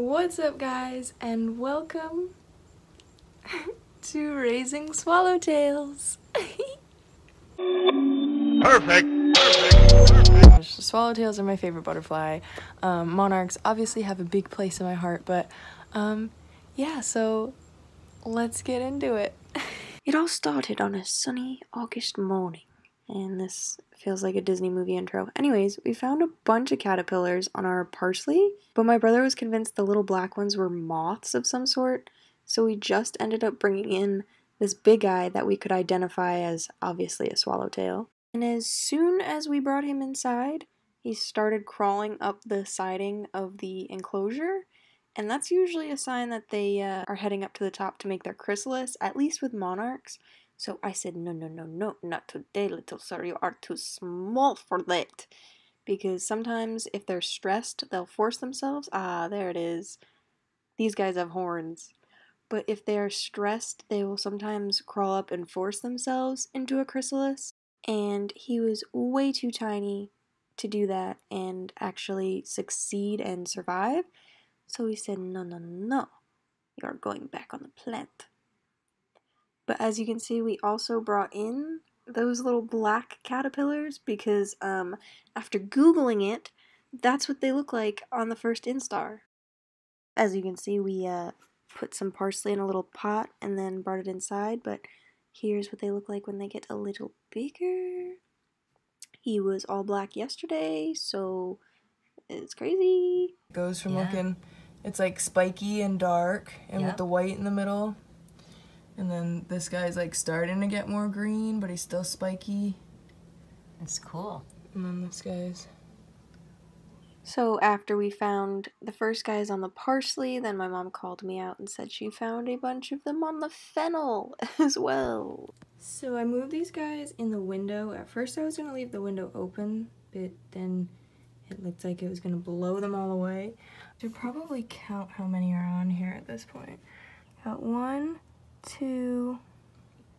What's up guys and welcome to Raising Swallowtails. Perfect. Perfect. Swallowtails are my favorite butterfly. Um, monarchs obviously have a big place in my heart, but um, yeah, so let's get into it. it all started on a sunny August morning, and this feels like a Disney movie intro. Anyways, we found a bunch of caterpillars on our parsley, but my brother was convinced the little black ones were moths of some sort, so we just ended up bringing in this big guy that we could identify as obviously a swallowtail. And as soon as we brought him inside, he started crawling up the siding of the enclosure. And that's usually a sign that they uh, are heading up to the top to make their chrysalis, at least with monarchs. So I said, no, no, no, no, not today, little sir. You are too small for that. Because sometimes if they're stressed, they'll force themselves. Ah, there it is. These guys have horns. But if they are stressed, they will sometimes crawl up and force themselves into a chrysalis. And he was way too tiny to do that and actually succeed and survive. So he said, no, no, no. You are going back on the plant. But as you can see, we also brought in those little black caterpillars because um, after Googling it, that's what they look like on the first instar. As you can see, we uh, put some parsley in a little pot and then brought it inside, but here's what they look like when they get a little bigger. He was all black yesterday, so it's crazy. Goes from Yeah. looking, it's like spiky and dark, and Yep. with the white in the middle. And then this guy's like starting to get more green, but he's still spiky. It's cool. And then this guy's. So after we found the first guys on the parsley, then my mom called me out and said she found a bunch of them on the fennel as well. So I moved these guys in the window. At first I was going to leave the window open, but then it looked like it was going to blow them all away. I Should probably count how many are on here at this point. Got one, two,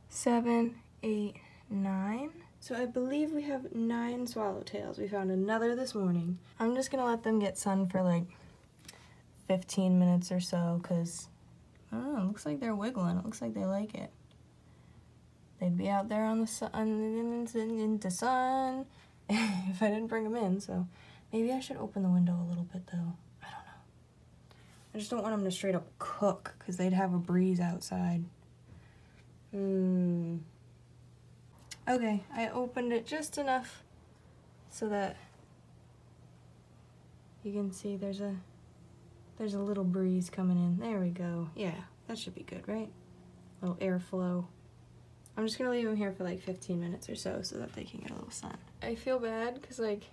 seven, eight, nine. So I believe we have nine swallowtails. We found another this morning. I'm just gonna let them get sun for like 15 minutes or so because I don't know, it looks like they're wiggling. It looks like they like it. They'd be out there on the sun, in, the sun if I didn't bring them in. So maybe I should open the window a little bit though. I just don't want them to straight up cook because they'd have a breeze outside. Hmm. Okay, I opened it just enough so that you can see there's a there's a little breeze coming in. There we go. Yeah, that should be good, right? A little airflow. I'm just gonna leave them here for like 15 minutes or so so that they can get a little sun. I feel bad because like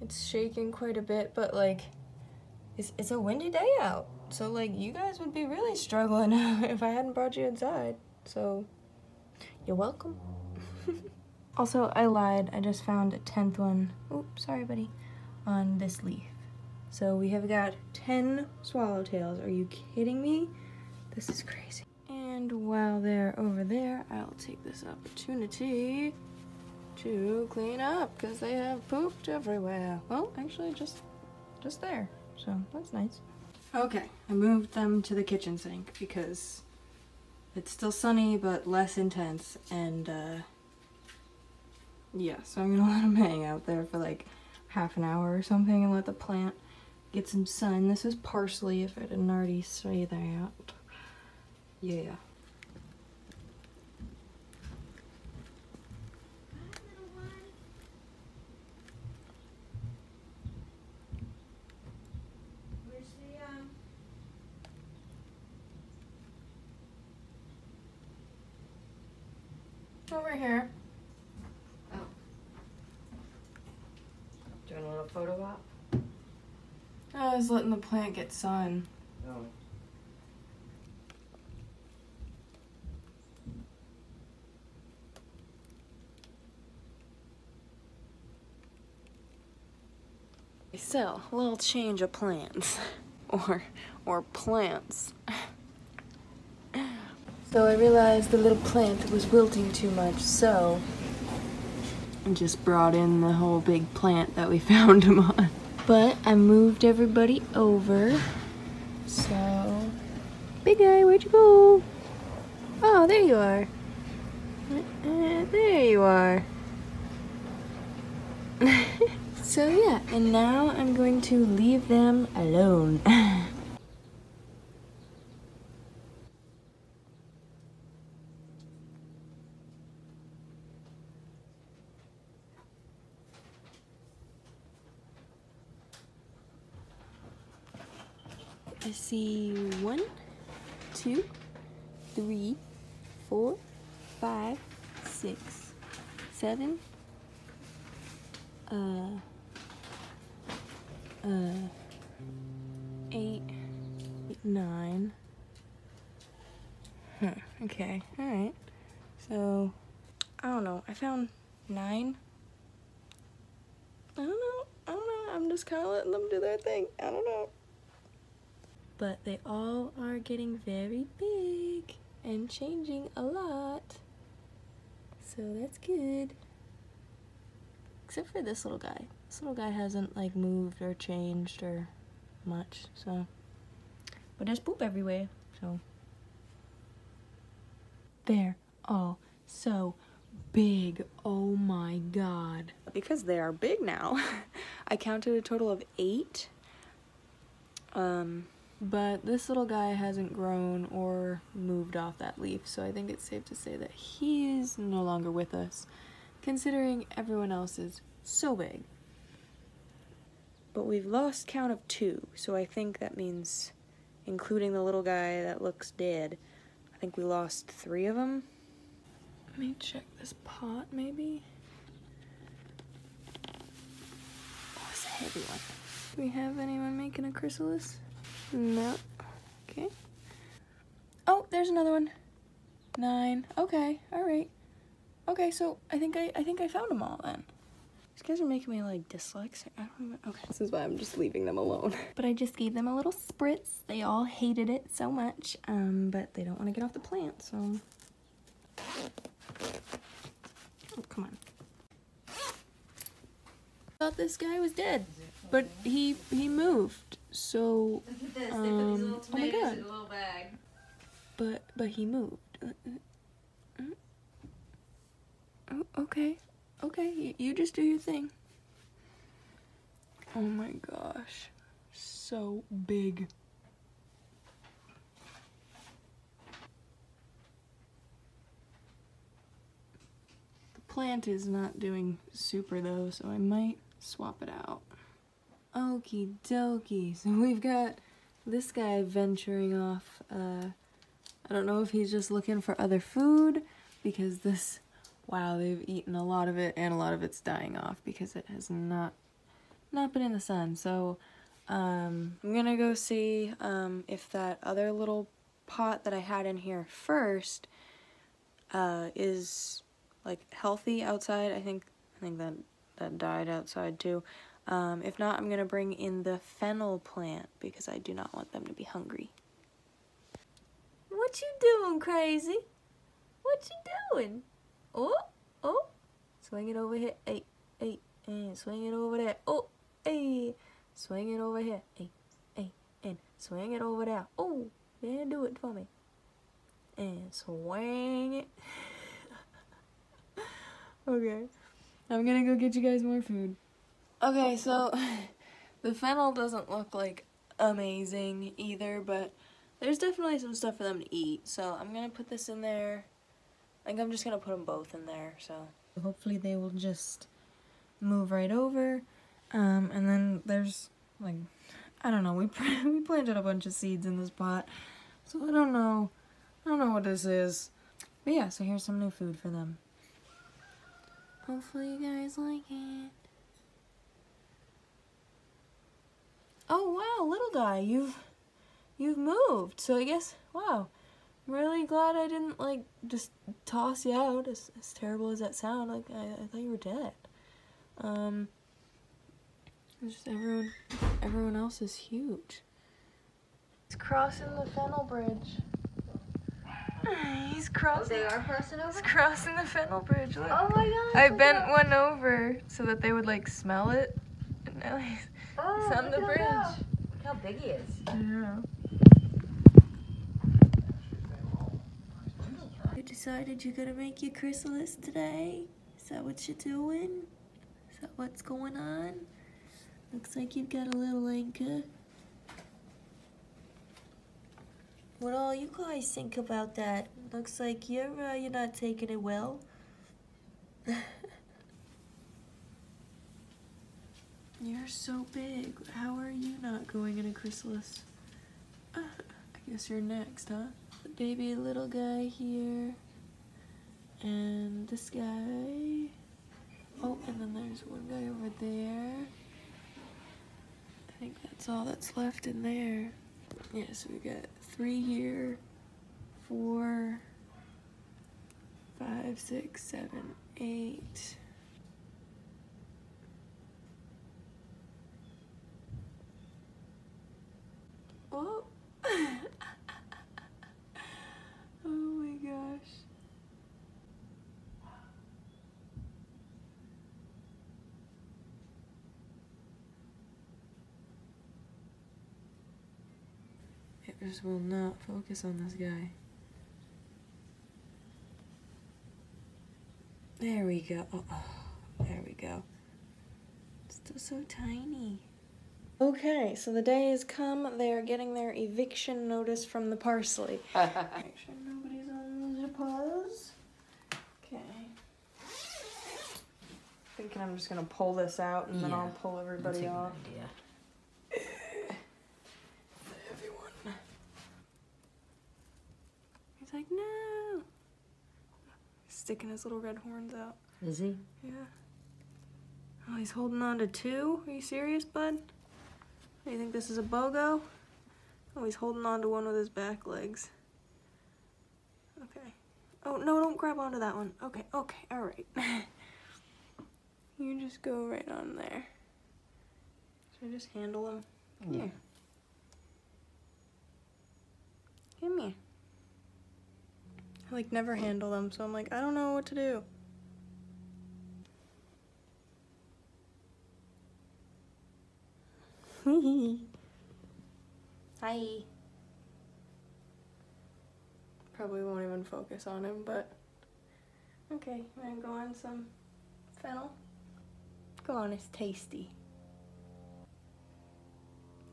it's shaking quite a bit, but like it's, it's a windy day out. So like you guys would be really struggling if I hadn't brought you inside. So you're welcome. also, I lied. I just found a 10th one. Oops, sorry, buddy. On this leaf. So we have got 10 swallowtails. Are you kidding me? This is crazy. And while they're over there, I'll take this opportunity to clean up because they have pooped everywhere. Well, actually, just just there. So that's nice. Okay, I moved them to the kitchen sink because it's still sunny, but less intense, and uh, yeah, so I'm gonna let them hang out there for like half an hour or something and let the plant get some sun. This is parsley, if I didn't already say that. Yeah. Over here. Doing a little photo op? I was letting the plant get sun. Oh. So, a little change of plans. or or plants. so I realized the little plant was wilting too much, so I just brought in the whole big plant that we found him on. But I moved everybody over. So, big guy, where'd you go? Oh, there you are. Uh, there you are. so yeah, and now I'm going to leave them alone. I see one, two, three, four, five, six, seven, uh, uh, eight, nine. Huh, okay, alright. So, I don't know. I found nine. I don't know. I don't know. I'm just kind of letting them do their thing. I don't know but they all are getting very big and changing a lot. So that's good. Except for this little guy. This little guy hasn't like moved or changed or much, so. But there's poop everywhere, so. They're all so big. Oh my god. Because they are big now, I counted a total of eight. Um, but this little guy hasn't grown or moved off that leaf, so I think it's safe to say that he is no longer with us, considering everyone else is so big. But we've lost count of two, so I think that means, including the little guy that looks dead, I think we lost three of them. Let me check this pot, maybe. Oh, it's a heavy one. Do we have anyone making a chrysalis? No. Okay. Oh, there's another one. Nine. Okay. All right. Okay, so I think I I think I found them all then. These guys are making me like dyslexic. I don't even, okay, this is why I'm just leaving them alone. but I just gave them a little spritz. They all hated it so much, um, but they don't want to get off the plant, so. Oh, come on. Thought this guy was dead, but he he moved. So, um, oh my god. But but he moved. Uh, uh, uh. Oh, okay, okay. You, you just do your thing. Oh my gosh, so big. The plant is not doing super though, so I might swap it out. Okie dokie. So we've got this guy venturing off. Uh, I don't know if he's just looking for other food because this, wow, they've eaten a lot of it and a lot of it's dying off because it has not, not been in the sun. So um, I'm gonna go see um, if that other little pot that I had in here first uh, is like healthy outside. I think I think that that died outside too. Um, if not, I'm going to bring in the fennel plant because I do not want them to be hungry. What you doing, crazy? What you doing? Oh, oh, swing it over here. Hey, hey, and swing it over there. Oh, hey, swing it over here. Hey, hey, and swing it over there. Oh, yeah, do it for me. And swing it. okay, I'm gonna go get you guys more food. Okay, so the fennel doesn't look like amazing either, but there's definitely some stuff for them to eat. So I'm gonna put this in there. I think I'm just gonna put them both in there. So hopefully they will just move right over. Um, and then there's like I don't know. We we planted a bunch of seeds in this pot, so I don't know. I don't know what this is. But yeah, so here's some new food for them. Hopefully you guys like it. Oh wow, little guy, you've you've moved. So I guess wow. I'm really glad I didn't like just toss you out as, as terrible as that sound. Like I, I thought you were dead. Um just everyone everyone else is huge. He's crossing the fennel bridge. He's crossing. Oh, they are crossing over? He's crossing the fennel bridge. Look. Oh my god. I bent one over so that they would like smell it Now he's, Oh, he's on the bridge. at. Look how big he is. Yeah. You decided you're gonna make your chrysalis today? Is that what you're doing? Is that what's going on? Looks like you've got a little anchor. What all you guys think about that? Looks like you're uh, you're not taking it well. you're so big. How are you not going in a chrysalis? Uh, I guess you're next, huh? The baby little guy here. And this guy. Oh, and then there's one guy over there. I think that's all that's left in there. Yeah, so we got three here, four, five, six, seven, eight. Oh. oh my gosh. It just will not focus on this guy. There we go. Oh, oh, there we go. Still so tiny. Okay, so the day has come. They are getting their eviction notice from the parsley. Make sure nobody's on the pause. Okay. Thinking I'm just gonna pull this out and then I'll pull That's a everybody good off. idea. Everyone. He's like, no. Sticking his little red horns out. Is he? Yeah. Oh, he's holding on to two? Are you serious, bud? You think this is a BOGO? Oh, he's holding on to one with his back legs. Okay. Oh, no, don't grab onto that one. Okay, okay, alright. you just go right on there. Should I just handle him? Yeah. Here. Come here. I like never handle them, so I'm like, I don't know what to do. Hi. Probably won't even focus on him, but okay, I'm gonna go on some fennel. Go on, it's tasty.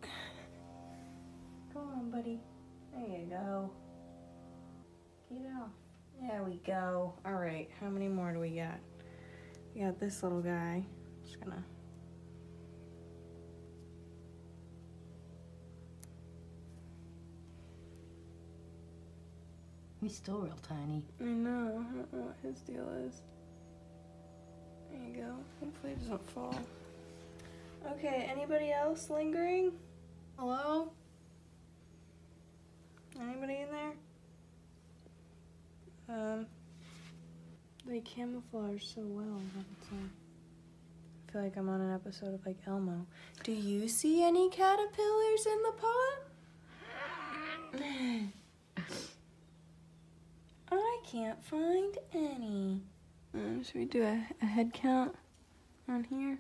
Go on, buddy. There you go. Get off. There we go. All right, how many more do we got? We got this little guy. Just gonna. He's still real tiny. I know. I don't know what his deal is. There you go. Hopefully it doesn't fall. Okay, anybody else lingering? Hello? Anybody in there? Um, they camouflage so well. all the time. I feel like I'm on an episode of like Elmo. Do you see any caterpillars in the pot? I can't find any. Um, should we do a, a head count on here?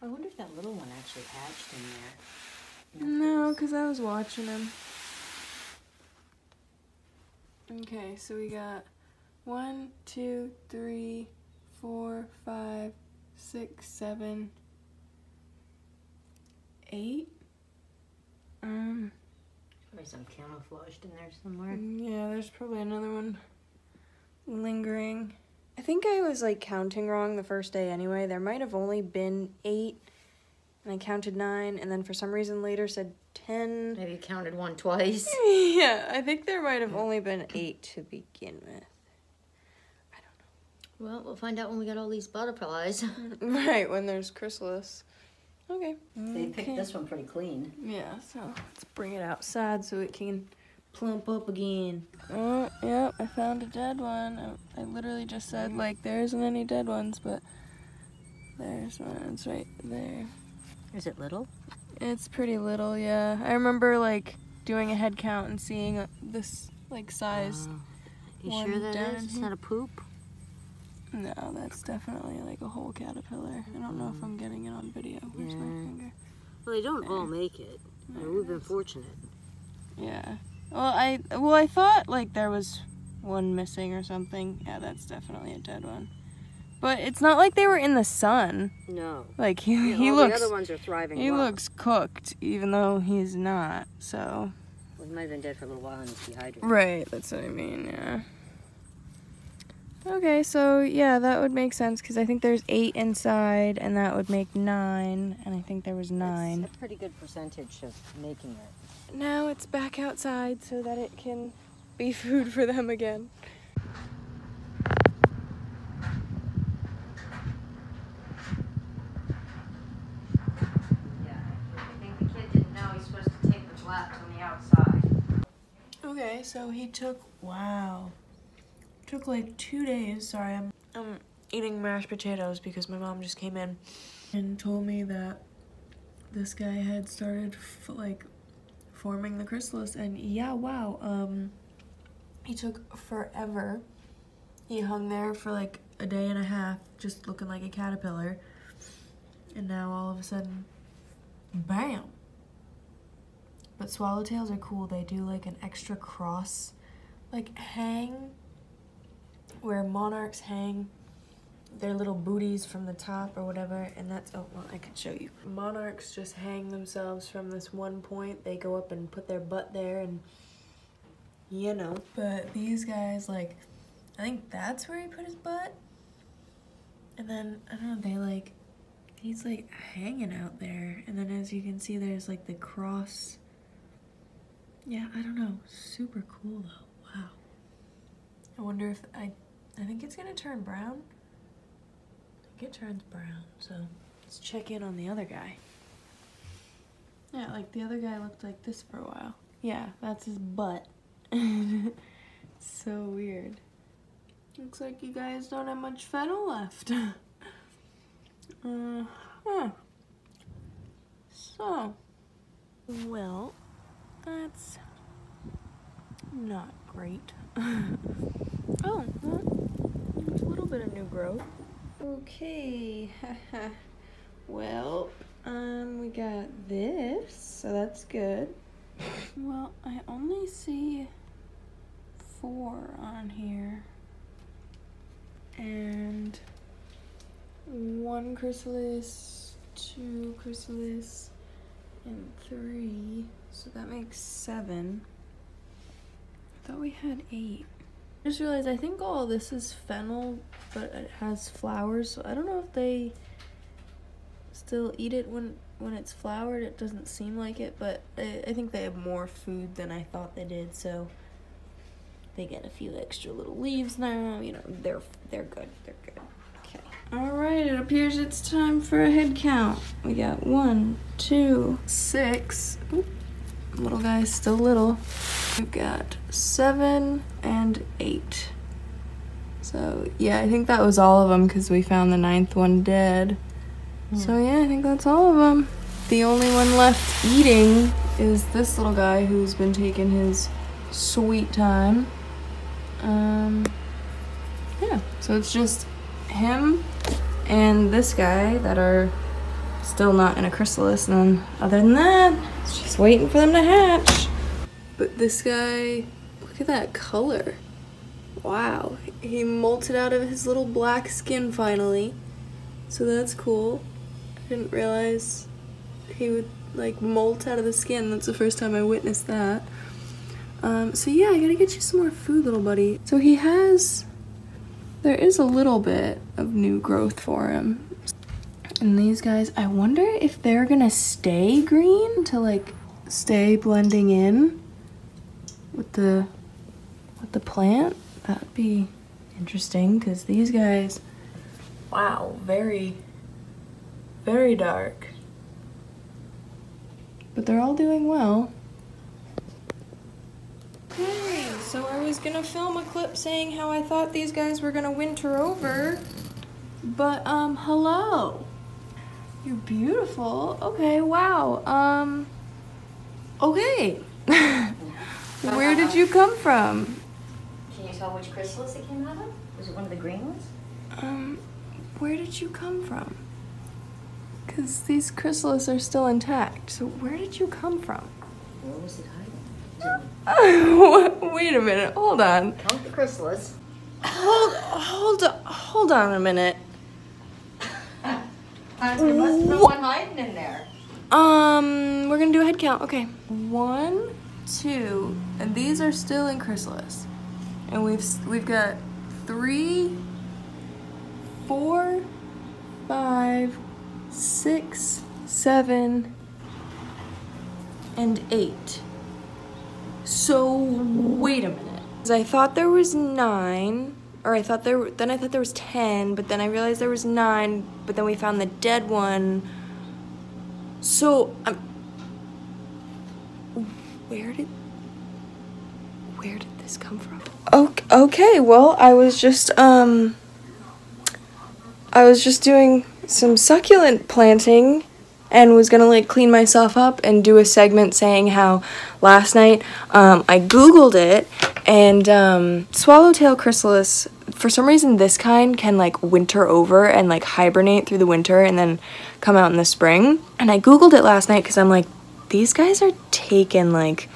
I wonder if that little one actually hatched in there. No, because I was watching him. Okay, so we got one, two, three, four, five, six, seven, eight. Um, Probably some camouflaged in there somewhere. yeah, there's probably another one lingering. I think I was like counting wrong the first day anyway. There might have only been eight, and I counted nine, and then for some reason later said ten. Maybe you counted one twice. yeah, I think there might have only been eight to begin with. I don't know. Well, we'll find out when we got all these butterflies. Right, when there's chrysalis. Okay. They picked Okay. this one pretty clean. Yeah, so let's bring it outside so it can plump up again. Oh, yeah, I found a dead one. I, I literally just said, like, there isn't any dead ones, but there's one. It's right there. Is it little? It's pretty little, yeah. I remember, like, doing a head count and seeing uh, this, like, size. Uh, you one sure that down is? It's not a poop? No, that's definitely like a whole caterpillar. I don't know if I'm getting it on video. Where's my finger? Well, they don't all make it. I mean, we've been fortunate. Yeah. Well, I well I thought like there was one missing or something. Yeah, that's definitely a dead one. But it's not like they were in the sun. No. Like he Yeah, he looks The other ones are thriving. he well. looks cooked even though he's not. So Well, he might have been dead for a little while and he's dehydrated. Right, that's what I mean, yeah. Okay, so yeah, that would make sense because I think there's eight inside, and that would make nine, and I think there was nine. That's a pretty good percentage of making it. Now it's back outside so that it can be food for them again. Yeah, I think the kid didn't know he's supposed to take the flaps on the outside. Okay, so he took wow, took like two days. Sorry, I'm I'm eating mashed potatoes because my mom just came in and told me that this guy had started f- like forming the chrysalis, and yeah, wow, um, he took forever. He hung there for like a day and a half, just looking like a caterpillar, and now all of a sudden, bam. But swallowtails are cool. They do like an extra cross, like hang, where monarchs hang their little booties from the top or whatever. And that's, oh, well, I could show you. Monarchs just hang themselves from this one point. They go up and put their butt there and, you know. But these guys, like, I think that's where he put his butt. And then, I don't know, they like, he's like hanging out there. And then as you can see, there's like the cross. Yeah, I don't know. Super cool though. Wow. I wonder if I I think it's gonna turn brown. It turns brown, so let's check in on the other guy. Yeah, like the other guy looked like this for a while. Yeah, that's his butt. so weird. Looks like you guys don't have much fennel left. uh, huh. So, well, that's not great. oh, well, a little bit of new growth. Okay, well, um, we got this, so that's good. Well, I only see four on here, and one chrysalis, two chrysalis, and three. So that makes seven. I thought we had eight. I just realized I think all this is fennel, but it has flowers. So I don't know if they still eat it when when it's flowered. It doesn't seem like it, but I, I think they have more food than I thought they did. So they get a few extra little leaves now. You know, they're they're good. They're good. Okay. All right. It appears it's time for a head count. We got one, two, six. Oop, little guy's still little. We've got seven and eight. So yeah, I think that was all of them because we found the ninth one dead. So yeah, I think that's all of them. The only one left eating is this little guy who's been taking his sweet time. Um, yeah, so it's just him and this guy that are still not in a chrysalis, and then other than that, just waiting for them to hatch. But this guy, look at that color. Wow, he molted out of his little black skin finally. So that's cool. I didn't realize he would like molt out of the skin. That's the first time I witnessed that. Um, so yeah, I gotta get you some more food, little buddy. So he has, there is a little bit of new growth for him. And these guys, I wonder if they're gonna stay green to like stay blending in with the with the plant. That'd be interesting because these guys, wow, very very dark. But they're all doing well. Okay, so I was gonna film a clip saying how I thought these guys were gonna winter over. But, um, hello. You're beautiful. Okay, wow. Um, okay. Where did you come from? Can you tell which chrysalis it came out of? Was it one of the green ones? Um, where did you come from? Because these chrysalis are still intact, so where did you come from? Where was it hiding? Wait a minute, hold on. Count the chrysalis. Hold, hold, hold on a minute. There must have been one hiding in there. Um, we're gonna do a head count. Okay, one, two, and these are still in chrysalis, and we've we've got three, four, five, six, seven, and eight. So wait a minute. I thought there was nine, or I thought there. were- Then I thought there was ten, but then I realized there was nine. But then we found the dead one. So, um, where did where did this come from? Okay, okay, well, I was just um I was just doing some succulent planting and was gonna like clean myself up and do a segment saying how last night um, I googled it and um, swallowtail chrysalis for some reason this kind can like winter over and like hibernate through the winter and then come out in the spring. And I googled it last night because I'm like these guys are taking like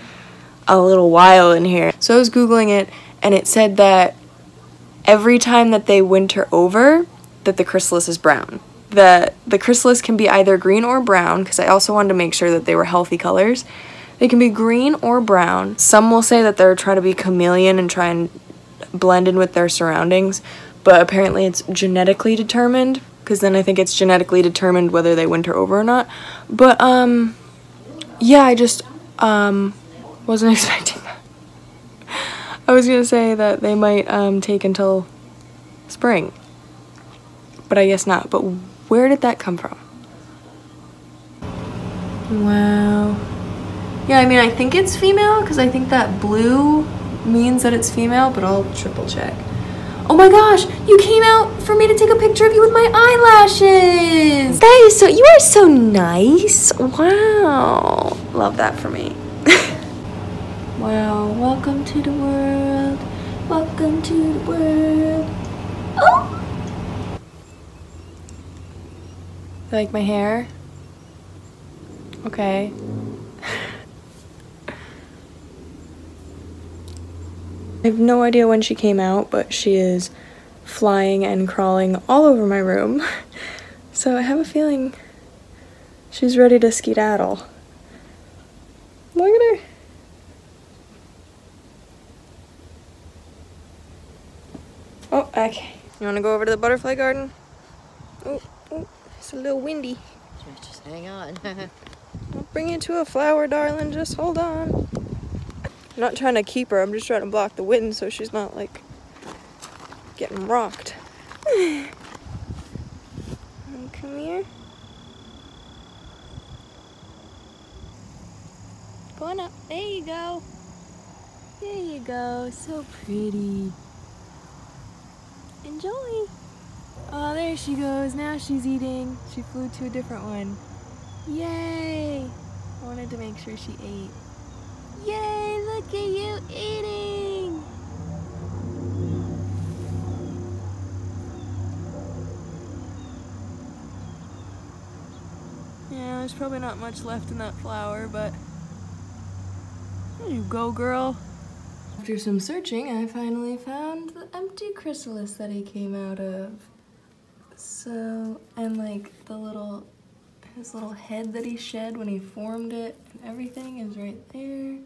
a little while in here. So I was googling it and it said that every time that they winter over that the chrysalis is brown the the chrysalis can be either green or brown because i also wanted to make sure that they were healthy colors. They can be green or brown. Some will say that they're trying to be chameleon and try and blend in with their surroundings but apparently it's genetically determined because then i think it's genetically determined whether they winter over or not. But um yeah i just um wasn't expecting that. I was gonna say that they might um, take until spring, but I guess not. But where did that come from? Wow. Yeah, I mean, I think it's female because I think that blue means that it's female, but I'll triple check. Oh my gosh, you came out for me to take a picture of you with my eyelashes! That is so, you are so nice. Wow. Love that for me. Wow, welcome to the world. Welcome to the world. Oh! Like my hair? Okay. I have no idea when she came out, but she is flying and crawling all over my room. So I have a feeling she's ready to skedaddle. Look at her. Oh, okay. You want to go over to the butterfly garden? Oh, it's a little windy. Just hang on. I'll bring you to a flower, darling. Just hold on. I'm not trying to keep her. I'm just trying to block the wind so she's not like getting rocked. Come here. Go on up. There you go. There you go. So pretty. Enjoy. Oh, there she goes. Now she's eating. She flew to a different one. Yay! I wanted to make sure she ate. Yay! Look at you eating! Yeah, there's probably not much left in that flower, but there you go, girl. After some searching, I finally found the empty chrysalis that he came out of. So, and like the little, his little head that he shed when he formed it and everything is right there.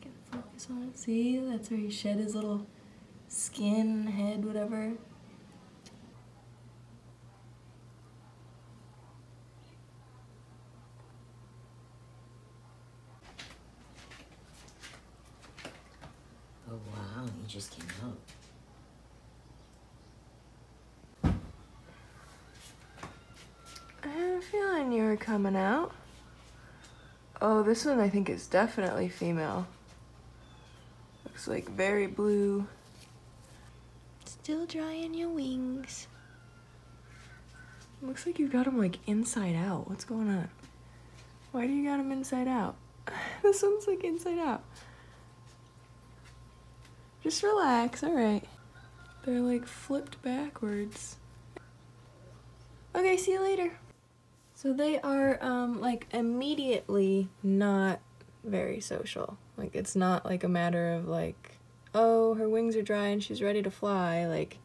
Can focus on it. See, that's where he shed his little skin, head, whatever. oh wow, he just came out. I had a feeling you were coming out. Oh, this one I think is definitely female. Looks like very blue. Still drying your wings. Looks like you got them like inside out. What's going on? Why do you got them inside out? this one's like inside out. Just relax, alright. They're like flipped backwards. Okay, see you later. So they are um like immediately not very social. Like it's not like a matter of like oh, her wings are dry and she's ready to fly. Like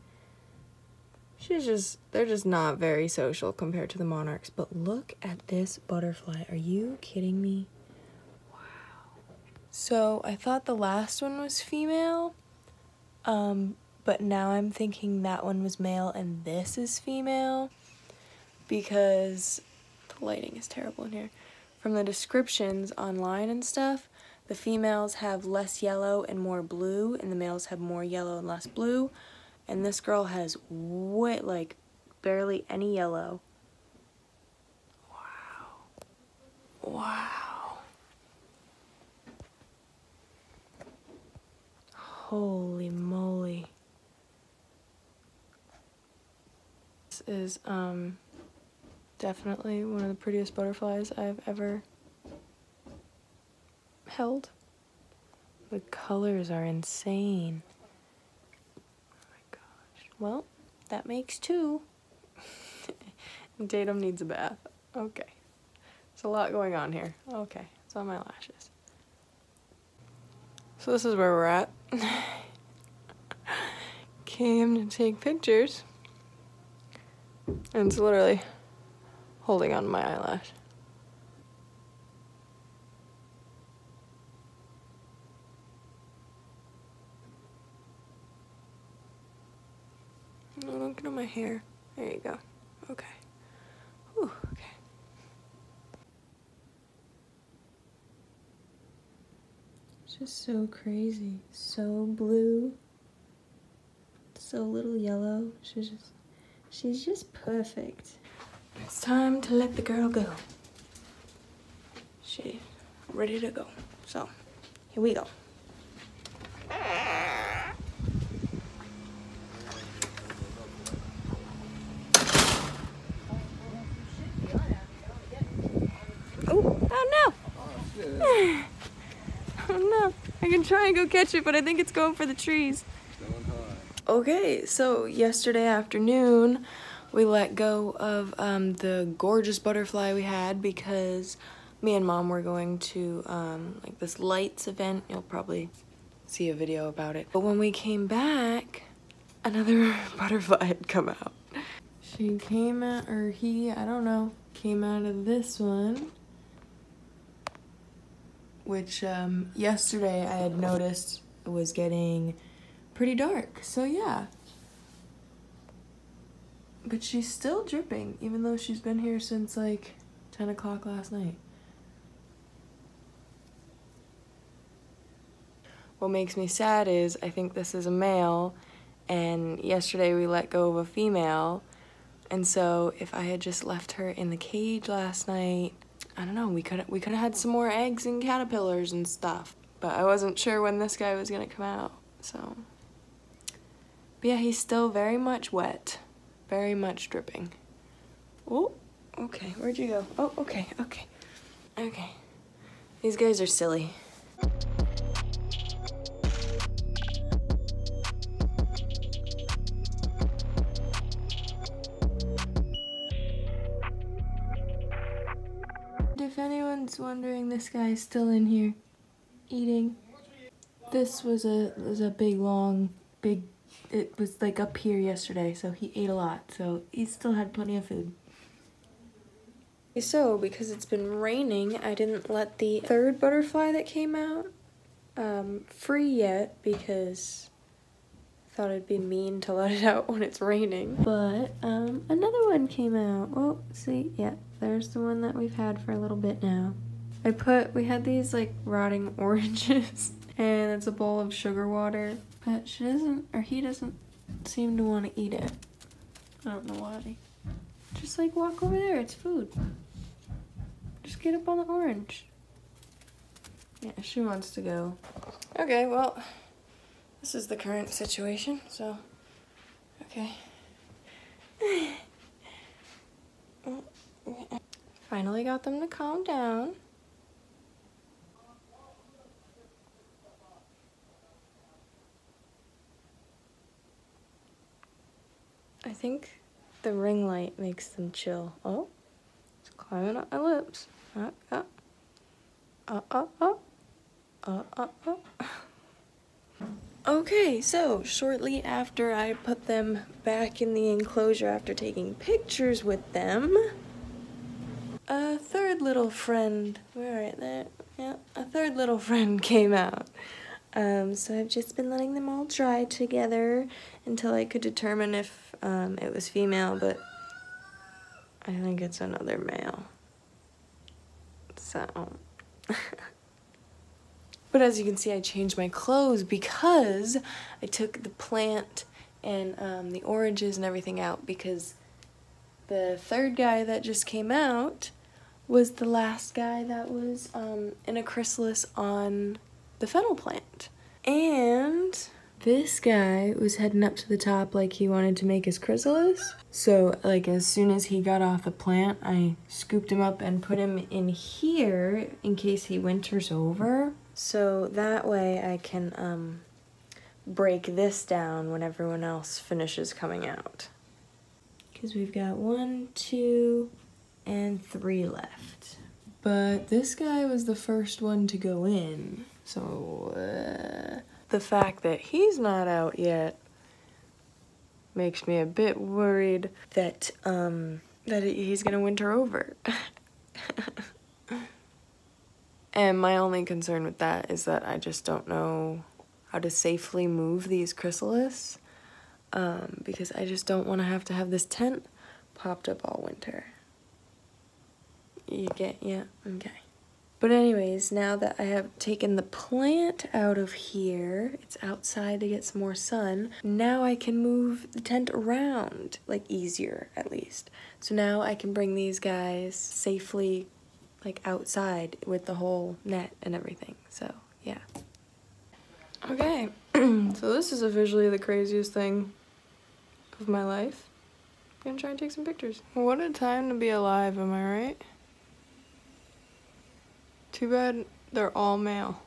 she's just they're just not very social compared to the monarchs. But look at this butterfly. Are you kidding me? Wow. So I thought the last one was female. Um, but now I'm thinking that one was male and this is female because the lighting is terrible in here. From the descriptions online and stuff, the females have less yellow and more blue, and the males have more yellow and less blue. And this girl has way, like, barely any yellow. Wow. Wow. Holy moly. This is, um, definitely one of the prettiest butterflies I've ever held. The colors are insane. Oh my gosh. Well, that makes two. Datum needs a bath. Okay. There's a lot going on here. Okay. It's on my lashes. So this is where we're at. Came to take pictures. And it's literally holding on to my eyelash. No, don't get on my hair. There you go. Okay. Whew, okay. It's just so crazy. So blue. So little yellow. She's just she's just perfect. It's time to let the girl go. She's ready to go. So, here we go. Oh, oh no! Oh no. I can try and go catch it, but I think it's going for the trees. Okay, so yesterday afternoon, we let go of um, the gorgeous butterfly we had because me and mom were going to um, like this lights event. You'll probably see a video about it. But when we came back, another butterfly had come out. She came out, or he, I don't know, came out of this one. Which um, yesterday I had noticed was getting pretty dark. So yeah, but she's still dripping, even though she's been here since like 10 o'clock last night. What makes me sad is I think this is a male, and yesterday we let go of a female. And so if I had just left her in the cage last night, I don't know, we could we could have had some more eggs and caterpillars and stuff. But I wasn't sure when this guy was gonna come out, so. But yeah, he's still very much wet very much dripping. Oh, okay, where'd you go? Oh, okay, okay, okay. These guys are silly. If anyone's wondering, this guy's still in here eating. This was a was a big long big it was like up here yesterday, so he ate a lot. So he still had plenty of food. So, because it's been raining, I didn't let the third butterfly that came out um, free yet because I thought it'd be mean to let it out when it's raining. But um, another one came out. Oh, see, yeah, there's the one that we've had for a little bit now. I put, we had these like rotting oranges and it's a bowl of sugar water but she doesn't, or he doesn't seem to want to eat it. I don't know why. Just like walk over there, it's food. Just get up on the orange. Yeah, she wants to go. Okay, well, this is the current situation, so, okay. Finally got them to calm down. Think the ring light makes them chill. Oh, it's climbing up my lips. Uh, uh, uh, uh, uh, uh, uh, uh. Okay, so shortly after I put them back in the enclosure after taking pictures with them, a third little friend, where are they? Yeah, a third little friend came out. Um, so I've just been letting them all dry together until I could determine if um, it was female, but I think it's another male. So. but as you can see, I changed my clothes because I took the plant and um, the oranges and everything out because the third guy that just came out was the last guy that was um, in a chrysalis on the fennel plant. And this guy was heading up to the top like he wanted to make his chrysalis. So like as soon as he got off the plant, I scooped him up and put him in here in case he winters over. So that way I can um, break this down when everyone else finishes coming out. Because we've got one, two, and three left. But this guy was the first one to go in. So, uh, the fact that he's not out yet makes me a bit worried that, um, that he's gonna winter over. and my only concern with that is that I just don't know how to safely move these chrysalis um, because I just don't want to have to have this tent popped up all winter. You get, yeah, okay. But anyways, now that I have taken the plant out of here, it's outside to get some more sun, now I can move the tent around, like easier at least. So now I can bring these guys safely like outside with the whole net and everything. So yeah. Okay, so this is officially the craziest thing of my life. I'm gonna try and take some pictures. What a time to be alive, am I right? Too bad they're all male.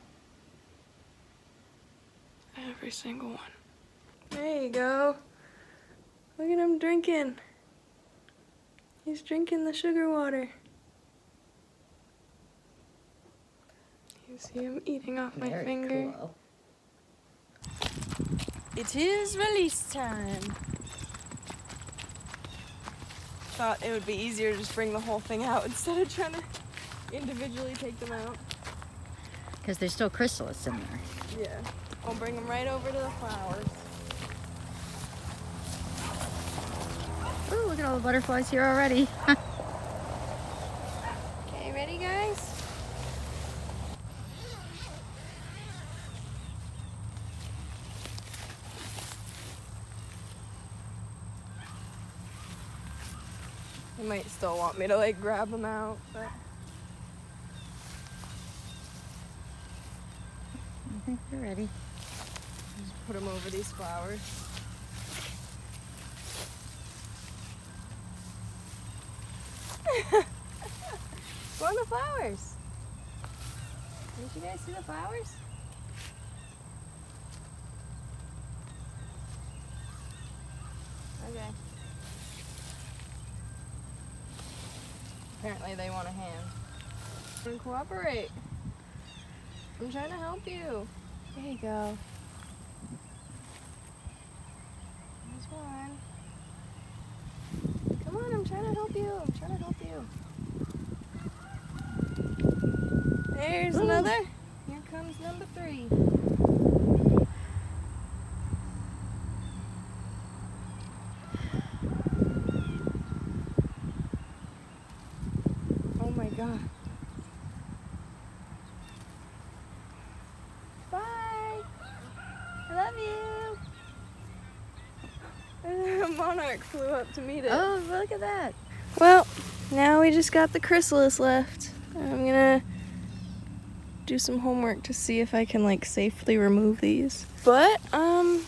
Every single one. There you go. Look at him drinking. He's drinking the sugar water. You see him eating off my Very finger. cool. It is release time. Thought it would be easier to just bring the whole thing out instead of trying to individually take them out. Because there's still chrysalis in there. Yeah. I'll bring them right over to the flowers. Oh, look at all the butterflies here already. Okay, ready guys? You might still want me to like grab them out, but We're ready. put them over these flowers. Go on the flowers. Didn't you guys see the flowers? Okay. Apparently they want a hand. And cooperate. I'm trying to help you. There you go. There's one. Come on, I'm trying to help you. I'm trying to help you. There's another. Here comes number three. Oh my god. Bye. I love you. A flew up to meet it. Oh, look at that. Well, now we just got the chrysalis left. I'm gonna do some homework to see if I can like safely remove these. But um,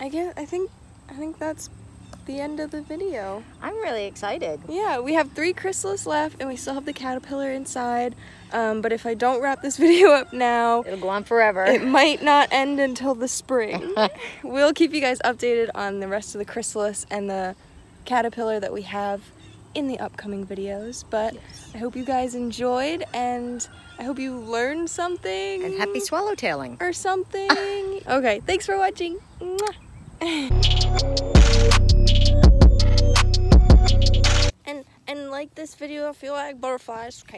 I guess I think I think that's the end of the video. I'm really excited. Yeah, we have three chrysalis left, and we still have the caterpillar inside. Um, but if I don't wrap this video up now, It'll go on forever. it might not end until the spring. we'll keep you guys updated on the rest of the chrysalis and the caterpillar that we have in the upcoming videos. But Yes. I hope you guys enjoyed and I hope you learned something. And happy swallowtailing. or something. okay, thanks for watching. And like this video if you like butterflies. Okay.